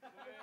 Peace,